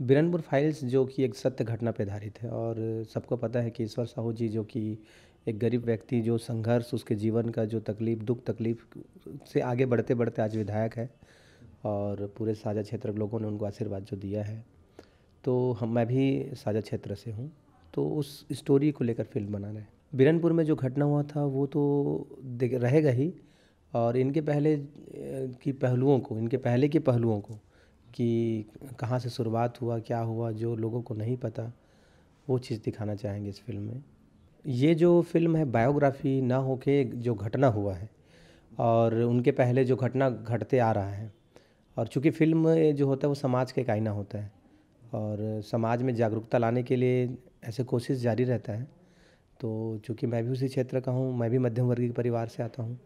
Biranpur files जो कि एक सत्य घटना पर आधारित है और सबको पता है कि ईश्वर साहू जी जो कि एक गरीब व्यक्ति, जो संघर्ष, उसके जीवन का जो तकलीफ़, दुख तकलीफ़ से आगे बढ़ते बढ़ते आज विधायक है और पूरे साझा क्षेत्र के लोगों ने उनको आशीर्वाद जो दिया है। तो हम, मैं भी साझा क्षेत्र से हूँ तो उस स्टोरी को लेकर फ़िल्म बना रहे हैं। बीरनपुर में जो घटना हुआ था, वो तो रहेगा ही और इनके पहले की पहलुओं को, इनके पहले के पहलुओं को कि कहाँ से शुरुआत हुआ, क्या हुआ, जो लोगों को नहीं पता, वो चीज़ दिखाना चाहेंगे इस फ़िल्म में। ये जो फ़िल्म है, बायोग्राफी ना होके जो घटना हुआ है, और उनके पहले जो घटना घटते आ रहा है, और चूँकि फ़िल्म जो होता है, वो समाज का एक आईना होता है, और समाज में जागरूकता लाने के लिए ऐसे कोशिश जारी रहता है तो चूँकि मैं भी उसी क्षेत्र का हूँ, मैं भी मध्यम वर्गीय परिवार से आता हूँ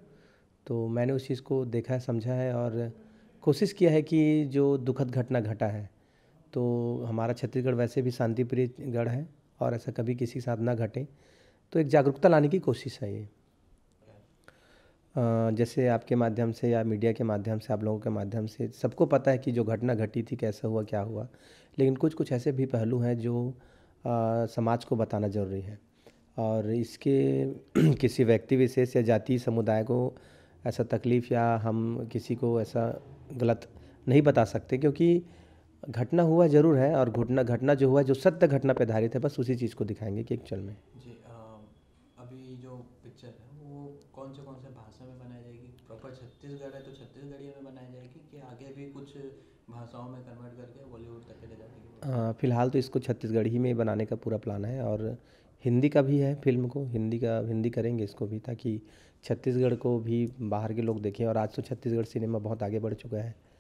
तो मैंने उस चीज़ को देखा है समझा है, और कोशिश किया है कि जो दुखद घटना घटा है तो हमारा छत्तीसगढ़ वैसे भी शांति प्रिय गढ़ है और ऐसा कभी किसी के साथ ना घटे। तो एक जागरूकता लाने की कोशिश है ये। जैसे आपके माध्यम से या मीडिया के माध्यम से आप लोगों के माध्यम से सबको पता है कि जो घटना घटी थी कैसा हुआ क्या हुआ। लेकिन कुछ कुछ ऐसे भी पहलू हैं जो आ, समाज को बताना ज़रूरी है। और इसके किसी व्यक्ति विशेष या जाति समुदाय को ऐसा तकलीफ़ या हम किसी को ऐसा गलत नहीं बता सकते क्योंकि घटना हुआ ज़रूर है और घटना घटना जो हुआ जो सत्य घटना पर आधारित है बस उसी चीज़ को दिखाएँगे कि एक चल में। जी अभी जो पिक्चर है वो कौन से कौन से भाषा में बनाई जाएगी? प्रॉपर छत्तीसगढ़ है तो छत्तीसगढ़ी में बनाई जाएगी कि आगे भी कुछ भाषाओं में कन्वर्ट करके बॉलीवुड तक ले जाएगी फ़िलहाल तो इसको छत्तीसगढ़ ही में बनाने का पूरा प्लान है और हिंदी का भी है फ़िल्म को, हिंदी का, हिंदी करेंगे इसको भी ताकि छत्तीसगढ़ को भी बाहर के लोग देखें और आज तो छत्तीसगढ़ सिनेमा बहुत आगे बढ़ चुका है।